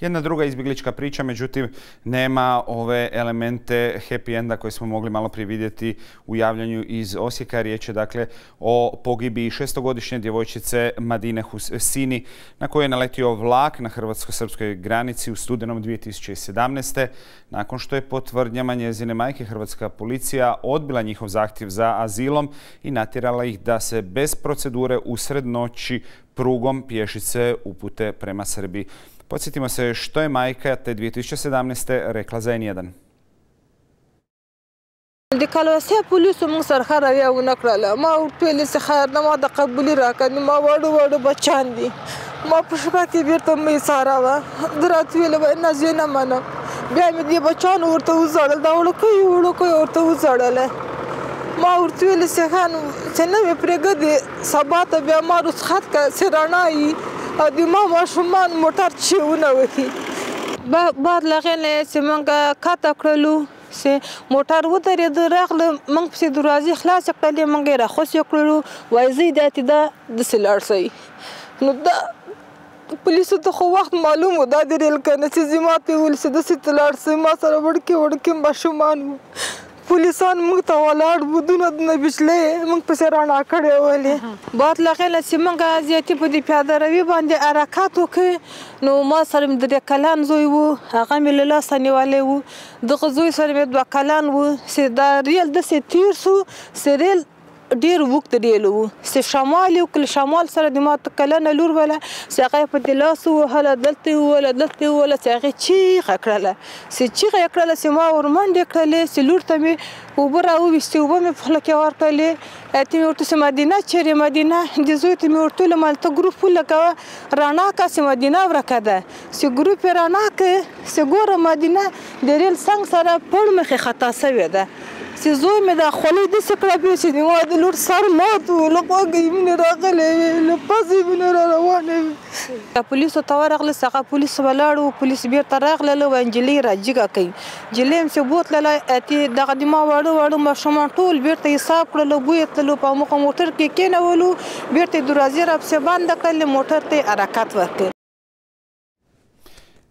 jedna druga izbjeglička priča, međutim nema ove elemente happy enda koje smo mogli malo prije vidjeti u javljanju iz Osijeka. Riječ je dakle o pogibi šestogodišnje djevojčice Madine Husini na koju je naletio vlak na hrvatsko-srpskoj granici u studenom 2017. nakon što je po tvrdnjama njezine majke hrvatska policija odbila njihov zahtjev za azilom i natjerala ih da se bez procedure usred noći prugom pješice upute prema Srbiji. Podsjetimo se što je majka te 2017. rekla za N1. د کالوسیا پولیسو موږ سره ښه رویه ونه کړله ما ورته چې خیر نه ما د قبولي راکړه ما وړو وړو بچان دي ما په شپه کې بیرته مې ساره وه د رات ویله به نه زه نه منم بیا مې دې بچانو ورته وزړل دا وړوکی وړوکی ورته وزړله ما ورته ویل چې خان چې نه مې پرېږدي سبا ته بیا ما چې رڼا وي او د ما ماشومان موټر چې بعد له هغې نه چې موږ کاته کړلو چې موټر ودرېد راغله موږ پسې دروازې خلاص کړلې موږ یې راخوسې کړلو وایي زه دا چې دا داسې لاړ شئ نو دا پولیسو ته خو وخت معلوم و دا د ریل کنه چې زما ته ویل چې داسې ته لاړ شئ ما سره وړکې وړکې ماشومان پولیسان موږ ته ولاړ بودونه د بجلې موږ پسې رڼا کړې ولې باد لغې چې موږ زیاتې په دې پیاده روي باندې حرکت وکړ نو ما سره مې د کلان زوی وو هغه مې له لاسه نیولی وو دغه زوی سره مې دوه کلان وو چې دا ریل داسې تیر سو چې ریل ډیر وخت ریل وو. چې شمال یو کل شمال سره د ماته کلنه لور ولا هغه په د لاس وهله دلته ولا دلته ولا چې هغه چیغه کړله. چې چیغه کړله چې ما ورمنډه کړلې چې لور ته مې اوبه راوویستې اوبه مې په خوله کې ورکړلې ته مې ورته مدینه چیرې؟ مدینه. د زوی ته مې ورته ویل مالته ګروپ ولګوه. رڼا کا چې مدینه ورکه ده. چې ګروپ رڼا که چې ګوره مدینه د ریل څنګ سره پړ مخې خطا سوې ده چې زوی مې دا خولې داسې کړه بیا چې د ما د لور سر مات و له غوږه یې وینې راغلې وې له پزې وینې را روانې وې. پولیسو ته ورغله هغه پولیس ولاړ و پولیس بیرته راغلله و نجلۍ را جګه کوي نجلۍ هم چې بوتلله اتې دغه د ما واړه واړه ماشومان ټول بیرته حساب کړلو بوی تللو په مخه موټر کې کېنولو. بیرته دروازې را پسې بنده کړلې موټر ته حرکت ورکړ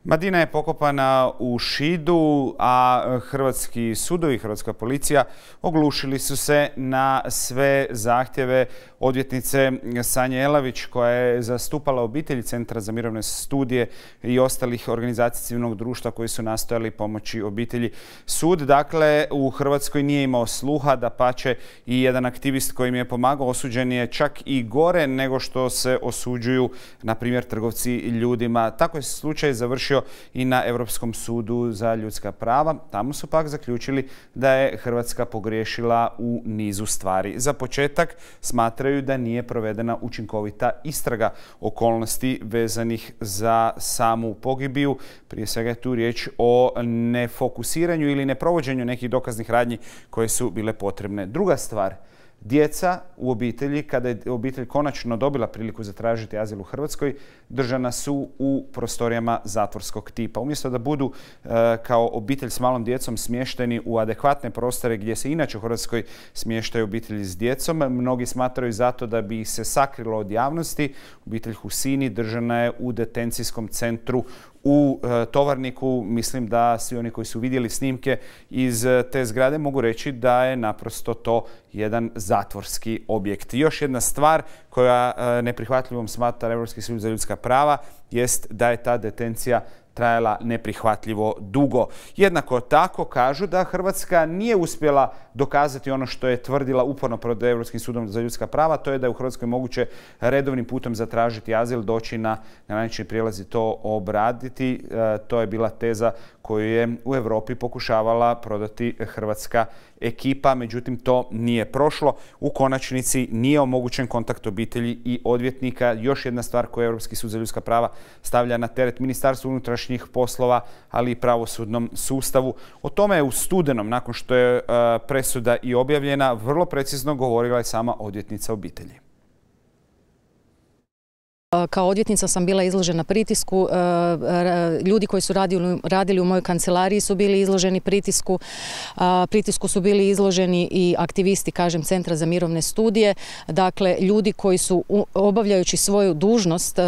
Madina je pokopana u Šidu, a hrvatski sudovi, hrvatska policija oglušili su se na sve zahtjeve odvjetnice Sanje Elavić koja je zastupala obitelji Centra za mirovne studije i ostalih organizacija civilnog društva koji su nastojali pomoći obitelji. Sud, dakle, u Hrvatskoj nije imao sluha da pače i jedan aktivist koji mi je pomagao osuđen je čak i gore nego što se osuđuju, na primjer, trgovci ljudima. Tako je slučaj završio i na Europskom sudu za ljudska prava. Tamo su pak zaključili da je Hrvatska pogriješila u nizu stvari. Za početak smatraju da nije provedena učinkovita istraga okolnosti vezanih za samu pogibiju. Prije svega je tu riječ o nefokusiranju ili neprovođenju nekih dokaznih radnji koje su bile potrebne. Druga stvar, Djeca u obitelji, kada je obitelj konačno dobila priliku zatražiti azil u Hrvatskoj, držana su u prostorijama zatvorskog tipa. Umjesto da budu e, kao obitelj s malom djecom smješteni u adekvatne prostore gdje se inače u Hrvatskoj smještaju obitelji s djecom, mnogi smatraju zato da bi se sakrilo od javnosti. Obitelj Husini držana je u detencijskom centru u e, Tovarniku. Mislim da svi oni koji su vidjeli snimke iz e, te zgrade mogu reći da je naprosto to jedan zatvorski objekt. Još jedna stvar koja e, neprihvatljivom smatra Europski sud za ljudska prava jest da je ta detencija trajala neprihvatljivo dugo. Jednako tako kažu da Hrvatska nije uspjela dokazati ono što je tvrdila uporno pred Europskim sudom za ljudska prava, to je da je u Hrvatskoj moguće redovnim putem zatražiti azil, doći na granični prijelaz i to obraditi. E, to je bila teza koju je u Europi pokušavala prodati hrvatska ekipa, međutim to nije prošlo. U konačnici nije omogućen kontakt obitelji i odvjetnika. Još jedna stvar koju je Europski sud za ljudska prava stavlja na teret Ministarstvu unutrašnjih poslova, ali i pravosudnom sustavu. O tome je u studenom, nakon što je e, presuda i objavljena, vrlo precizno govorila je sama odvjetnica obitelji. Kao odvjetnica sam bila izložena pritisku, ljudi koji su radili, u mojoj kancelariji su bili izloženi pritisku, pritisku su bili izloženi i aktivisti, kažem, Centra za mirovne studije, dakle ljudi koji su obavljajući svoju dužnost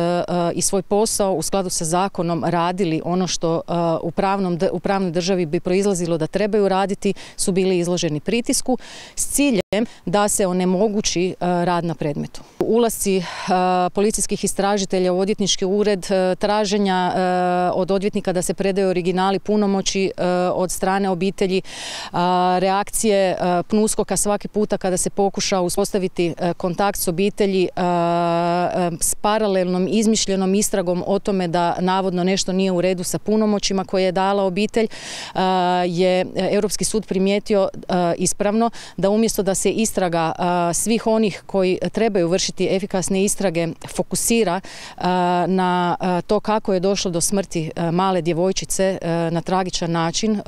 i svoj posao u skladu sa zakonom radili ono što u, pravnoj državi bi proizlazilo da trebaju raditi, su bili izloženi pritisku s ciljem da se onemogući rad na predmetu. Ulasci policijskih u odvjetnički ured, e, traženja e, od odvjetnika da se predaju originali punomoći e, od strane obitelji, reakcije Pnuskoka svaki puta kada se pokuša uspostaviti kontakt s obitelji s paralelnom izmišljenom istragom o tome da navodno nešto nije u redu sa punomoćima koje je dala obitelj je Europski sud primijetio ispravno da umjesto da se istraga svih onih koji trebaju vršiti efikasne istrage fokusira na to kako je došlo do smrti male djevojčice na tragičan način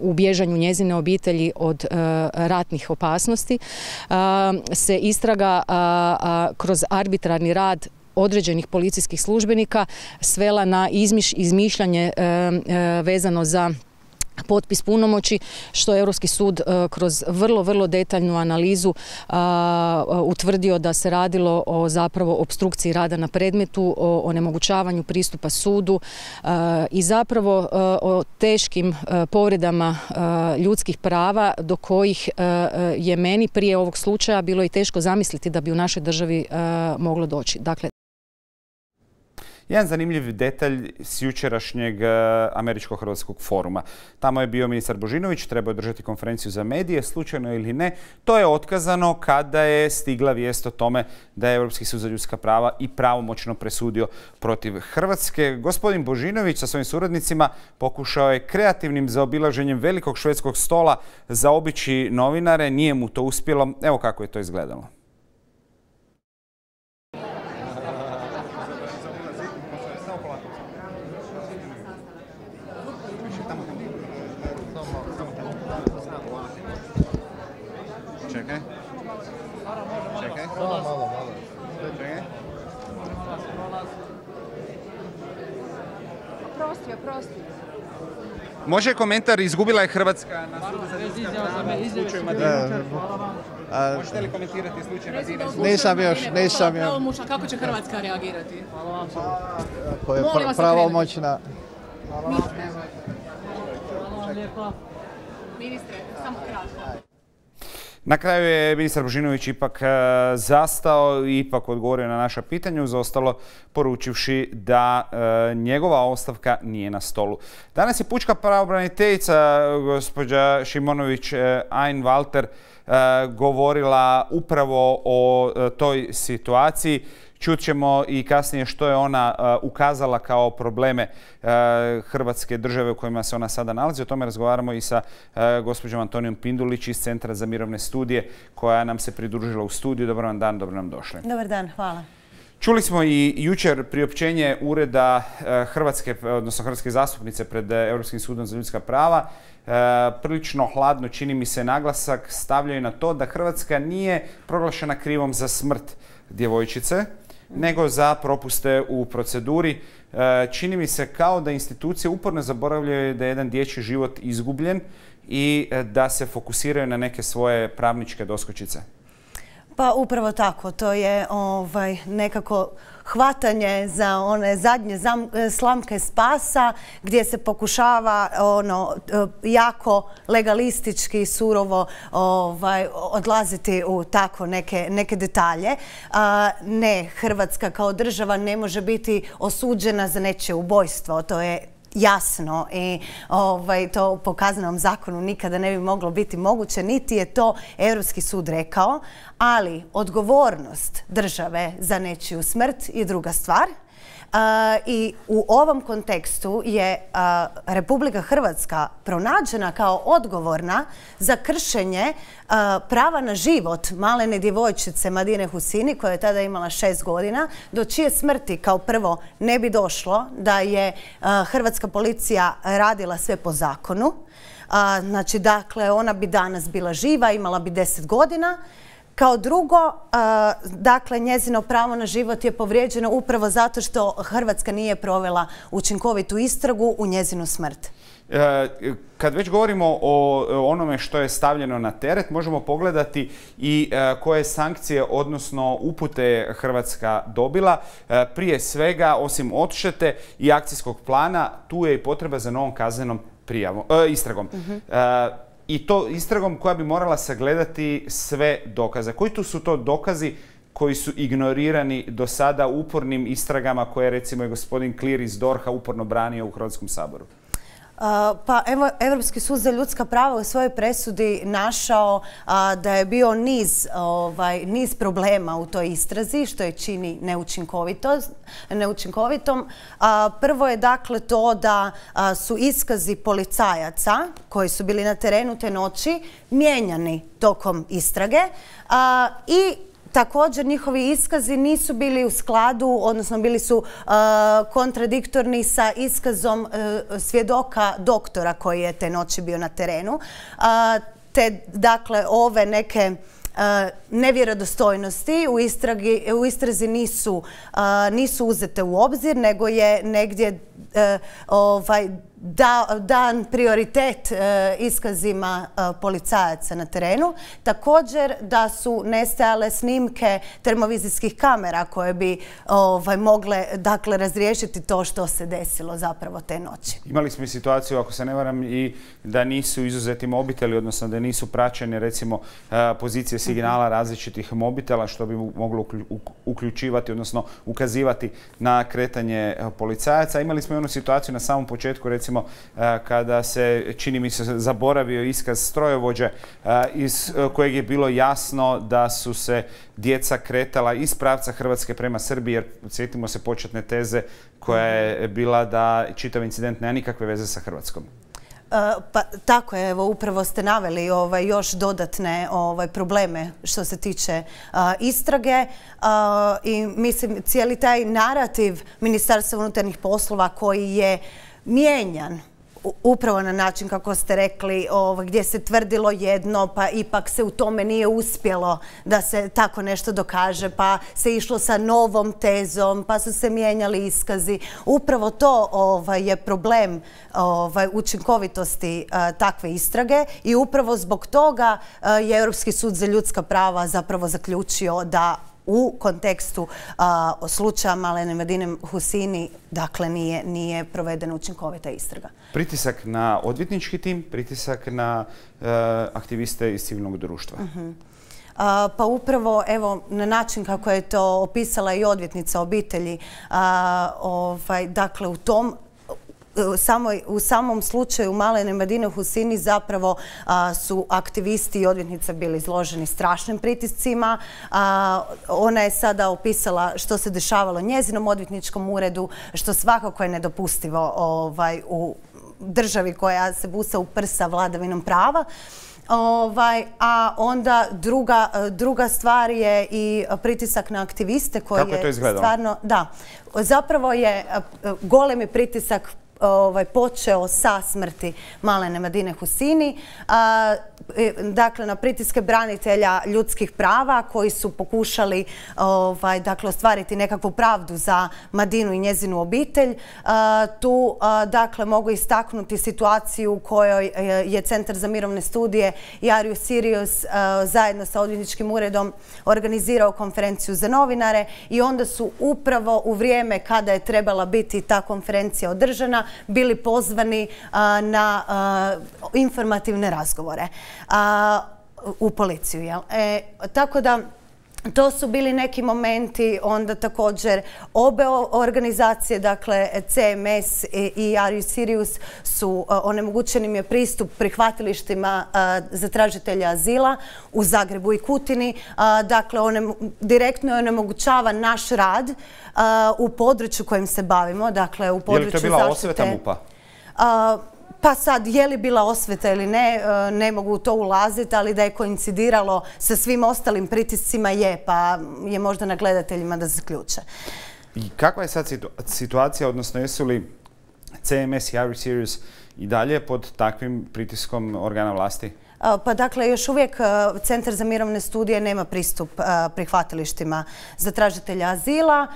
u bježanju njezine obitelji od ratnih opasnosti. Se istraga kroz arbitrarni rad određenih policijskih službenika svela na izmišljanje vezano za potpis punomoći što je Europski sud e, kroz vrlo, vrlo detaljnu analizu utvrdio da se radilo o zapravo obstrukciji rada na predmetu, o onemogućavanju pristupa sudu e, i zapravo e, o teškim povredama ljudskih prava do kojih je meni prije ovog slučaja bilo i teško zamisliti da bi u našoj državi moglo doći. Dakle, jedan zanimljiv detalj s jučerašnjeg e, Američko-Hrvatskog foruma. Tamo je bio ministar Božinović, trebao je držati konferenciju za medije, slučajno ili ne. To je otkazano kada je stigla vijest o tome da je Europski sud za ljudska prava i pravomoćno presudio protiv Hrvatske. Gospodin Božinović sa svojim suradnicima pokušao je kreativnim zaobilaženjem velikog švedskog stola zaobići novinare. Nije mu to uspjelo. Evo kako je to izgledalo. Može komentar, izgubila je Hrvatska na sudu za Možete li komentirati slučaj Madine? Nisam još, nisam još. Kako će Hrvatska reagirati? Ako je pravomoćna. Ministre, samo kratko. Na kraju je ministar Božinović ipak e, zastao i ipak odgovorio na naša pitanja, uz ostalo poručivši da e, njegova ostavka nije na stolu. Danas je pučka pravobraniteljica gospođa Šimonović Ein Walter govorila upravo o toj situaciji. Čut ćemo i kasnije što je ona ukazala kao probleme Hrvatske države u kojima se ona sada nalazi. O tome razgovaramo i sa gospođom Antonijom Pindulić iz Centra za mirovne studije koja nam se pridružila u studiju. Dobar vam dan, dobro nam došli. Dobar dan, hvala. Čuli smo i jučer priopćenje ureda Hrvatske, odnosno Hrvatske zastupnice pred Europskim sudom za ljudska prava. Prilično hladno čini mi se naglasak stavljaju na to da Hrvatska nije proglašena krivom za smrt djevojčice nego za propuste u proceduri. Čini mi se kao da institucije uporno zaboravljaju da je jedan dječji život izgubljen i da se fokusiraju na neke svoje pravničke doskočice. Pa upravo tako, to je ovaj, nekako hvatanje za one zadnje e, slamke spasa gdje se pokušava ono e, jako legalistički surovo ovaj, odlaziti u tako neke, neke detalje. ne, Hrvatska kao država ne može biti osuđena za nečije ubojstvo. To je jasno i ovaj, to po kaznenom zakonu nikada ne bi moglo biti moguće, niti je to Europski sud rekao, ali odgovornost države za nečiju smrt je druga stvar. I u ovom kontekstu je Republika Hrvatska pronađena kao odgovorna za kršenje prava na život malene djevojčice Madine Husini koja je tada imala šest godina do čije smrti kao prvo ne bi došlo da je Hrvatska policija radila sve po zakonu. Znači, dakle, ona bi danas bila živa, imala bi deset godina Kao drugo, dakle, njezino pravo na život je povrijeđeno upravo zato što Hrvatska nije provela učinkovitu istragu u njezinu smrt. E, kad već govorimo o onome što je stavljeno na teret, možemo pogledati i e, koje sankcije, odnosno upute Hrvatska dobila. E, prije svega, osim odštete i akcijskog plana, tu je i potreba za novom kaznenom prijavom, istragom. Mhm. I to istragom koja bi morala sagledati sve dokaze. Koji tu su to dokazi koji su ignorirani do sada upornim istragama koje recimo je gospodin Klir iz Dorha uporno branio u Hrvatskom saboru? Pa evo, Evropski sud za ljudska prava u svojoj presudi našao da je bio ovaj, niz problema u toj istrazi, što je čini neučinkovitom. Prvo je dakle to da su iskazi policajaca koji su bili na terenu te noći mijenjani tokom istrage i Također njihovi iskazi nisu bili u skladu, odnosno bili su uh, kontradiktorni sa iskazom uh, svjedoka doktora koji je te noći bio na terenu. Uh, te dakle ove neke nevjerodostojnosti u istrazi nisu, nisu uzete u obzir, nego je negdje ovaj, dan prioritet e, iskazima e, policajaca na terenu. Također da su nestajale snimke termovizijskih kamera koje bi ovaj, mogle dakle, razriješiti to što se desilo zapravo te noći. Imali smo i situaciju, ako se ne varam, i da nisu izuzeti mobiteli, odnosno da nisu praćene recimo e, pozicije signala različitih mobitela što bi moglo uključivati, odnosno ukazivati na kretanje policajaca. Imali smo i onu situaciju na samom početku recimo recimo e, kada se, čini mi se, zaboravio iskaz strojovođe e, iz e, kojeg je bilo jasno da su se djeca kretala iz pravca Hrvatske prema Srbiji, jer sjetimo se početne teze koja je bila da čitav incident nema nikakve veze sa Hrvatskom. Pa tako je, evo upravo ste naveli ovaj, još dodatne ovaj, probleme što se tiče istrage i mislim cijeli taj narativ Ministarstva unutarnjih poslova koji je mijenjan upravo na način kako ste rekli gdje se tvrdilo jedno pa ipak se u tome nije uspjelo da se tako nešto dokaže pa se išlo sa novom tezom pa su se mijenjali iskazi. Upravo to ovaj, je problem ovaj, učinkovitosti takve istrage i upravo zbog toga je Europski sud za ljudska prava zapravo zaključio da u kontekstu slučaja Malene Medine Husini dakle nije, nije provedena učinkovita istraga. Pritisak na odvjetnički tim, pritisak na e, aktiviste iz civilnog društva. Mhm. pa upravo evo na način kako je to opisala i odvjetnica obitelji, ovaj, dakle u tom u samom slučaju Malene Madine Husini zapravo su aktivisti i odvjetnica bili izloženi strašnim pritiscima. ona je sada opisala što se dešavalo njezinom odvjetničkom uredu, što svakako je nedopustivo ovaj, u državi koja se busa u prsa vladavinom prava. Ovaj, a onda druga, stvar je i pritisak na aktiviste koji Kako je, to stvarno... Da, zapravo je golemi pritisak ovaj, počeo sa smrti Malene Madine Husini. E, dakle, na pritiske branitelja ljudskih prava koji su pokušali ovaj, dakle, ostvariti nekakvu pravdu za Madinu i njezinu obitelj. Tu dakle, mogu istaknuti situaciju u kojoj e, je Centar za mirovne studije Jarius Sirius zajedno sa odvjetničkim uredom organizirao konferenciju za novinare i onda su upravo u vrijeme kada je trebala biti ta konferencija održana bili pozvani na informativne razgovore u policiju. E, tako da to su bili neki momenti, onda također obe organizacije, dakle CMS i Arius Sirius su onemogućenim je pristup prihvatilištima za tražitelja azila u Zagrebu i Kutini. Dakle, direktno je onemogućava naš rad u području kojim se bavimo, dakle u području zaštite... Je li to bila osveta MUPA? Pa sad, je li bila osveta ili ne, e, ne mogu u to ulaziti, ali da je koincidiralo sa svim ostalim pritiscima je, pa je možda na gledateljima da zaključe. I kakva je sad situacija, odnosno jesu li CMS i Harry Sirius i dalje pod takvim pritiskom organa vlasti? Pa dakle, još uvijek Centar za mirovne studije nema pristup prihvatilištima za tražitelja azila.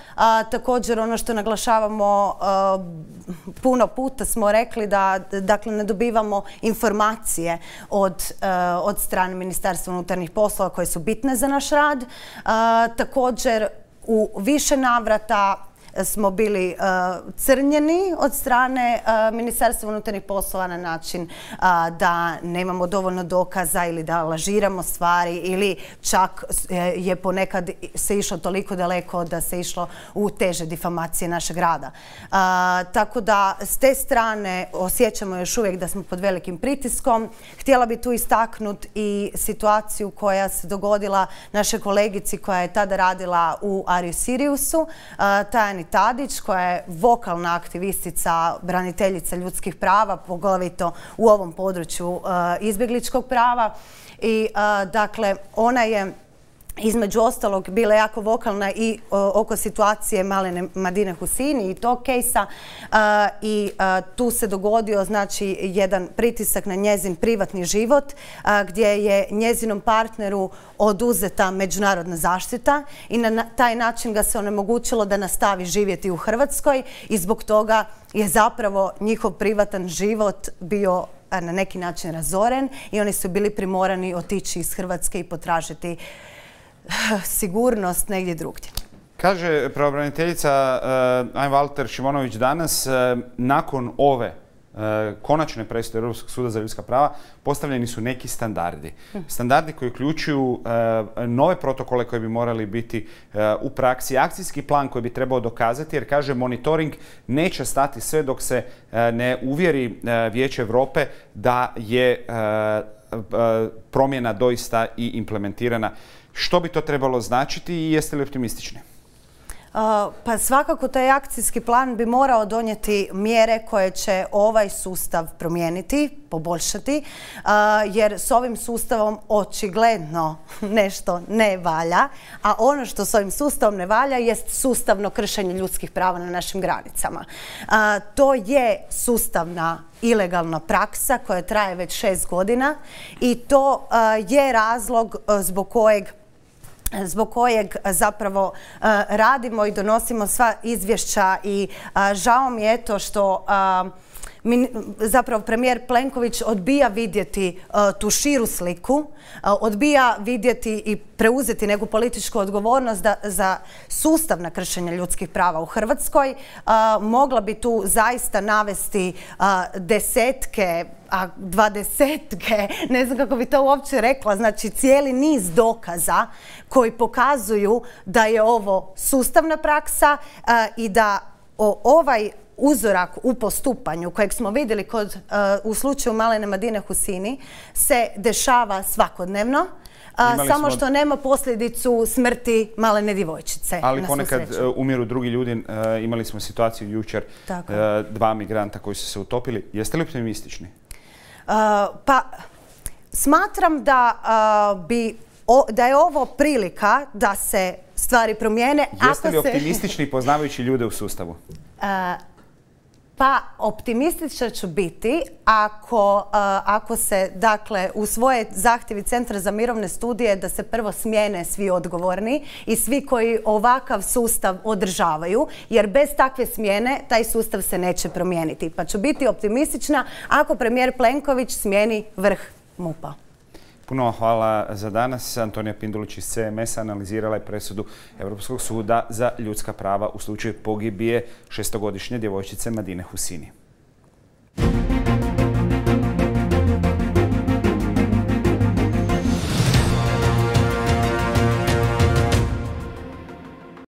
Također, ono što naglašavamo, puno puta smo rekli da dakle, ne dobivamo informacije od, od strane Ministarstva unutarnjih poslova koje su bitne za naš rad. Također, u više navrata smo bili e, crnjeni od strane e, Ministarstva unutarnjih poslova na način e, da nemamo dovoljno dokaza ili da lažiramo stvari ili čak je ponekad se išlo toliko daleko da se išlo u teže difamacije našeg rada. Tako da s te strane osjećamo još uvijek da smo pod velikim pritiskom. Htjela bi tu istaknut i situaciju koja se dogodila našoj kolegici koja je tada radila u Ariju Siriusu, Tajani Tadić koja je vokalna aktivistica, braniteljica ljudskih prava, poglavito u ovom području e, izbjegličkog prava. I e, dakle, ona je između ostalog bila jako vokalna i oko situacije Malene Madine Husini i tog kejsa i tu se dogodio znači jedan pritisak na njezin privatni život gdje je njezinom partneru oduzeta međunarodna zaštita i na taj način ga se onemogućilo da nastavi živjeti u Hrvatskoj i zbog toga je zapravo njihov privatan život bio na neki način razoren i oni su bili primorani otići iz Hrvatske i potražiti sigurnost negdje drugdje. Kaže pravobraniteljica uh, Ajn Valter Šimonović danas, eh, nakon ove eh, konačne presude Europskog suda za ljudska prava postavljeni su neki standardi. Hm. Standardi koji uključuju nove protokole koji bi morali biti u praksi, akcijski plan koji bi trebao dokazati, jer kaže monitoring neće stati sve dok se ne uvjeri Vijeće Europe da je promjena doista i implementirana što bi to trebalo značiti i jeste li optimistični? Pa svakako taj akcijski plan bi morao donijeti mjere koje će ovaj sustav promijeniti, poboljšati, jer s ovim sustavom očigledno nešto ne valja, a ono što s ovim sustavom ne valja jest sustavno kršenje ljudskih prava na našim granicama. To je sustavna ilegalna praksa koja traje već šest godina i to je razlog zbog kojeg zbog kojeg zapravo radimo i donosimo sva izvješća i žao mi je to što zapravo premijer Plenković odbija vidjeti tu širu sliku, odbija vidjeti i preuzeti neku političku odgovornost za sustavna kršenja ljudskih prava u Hrvatskoj. Mogla bi tu zaista navesti desetke a dvadesetke, ne znam kako bi to uopće rekla, znači cijeli niz dokaza koji pokazuju da je ovo sustavna praksa i da ovaj uzorak u postupanju kojeg smo vidjeli kod, u slučaju Malene Madine Husini se dešava svakodnevno. samo što nema posljedicu smrti malene djevojčice. Ali ponekad e, umiru drugi ljudi. E, imali smo situaciju jučer, e, dva migranta koji su se utopili. Jeste li optimistični? Pa, smatram da bi da je ovo prilika da se stvari promijene. Jeste li optimistični poznavajući ljude u sustavu? Pa optimistična ću biti ako, ako se dakle u svoje zahtjevi Centra za mirovne studije da se prvo smijene svi odgovorni i svi koji ovakav sustav održavaju jer bez takve smjene taj sustav se neće promijeniti. Pa ću biti optimistična ako premijer Plenković smijeni vrh MUPA. Puno hvala za danas. Antonija Pindulić iz CMS analizirala je presudu Europskog suda za ljudska prava u slučaju pogibije šestogodišnje djevojčice Madine Husini.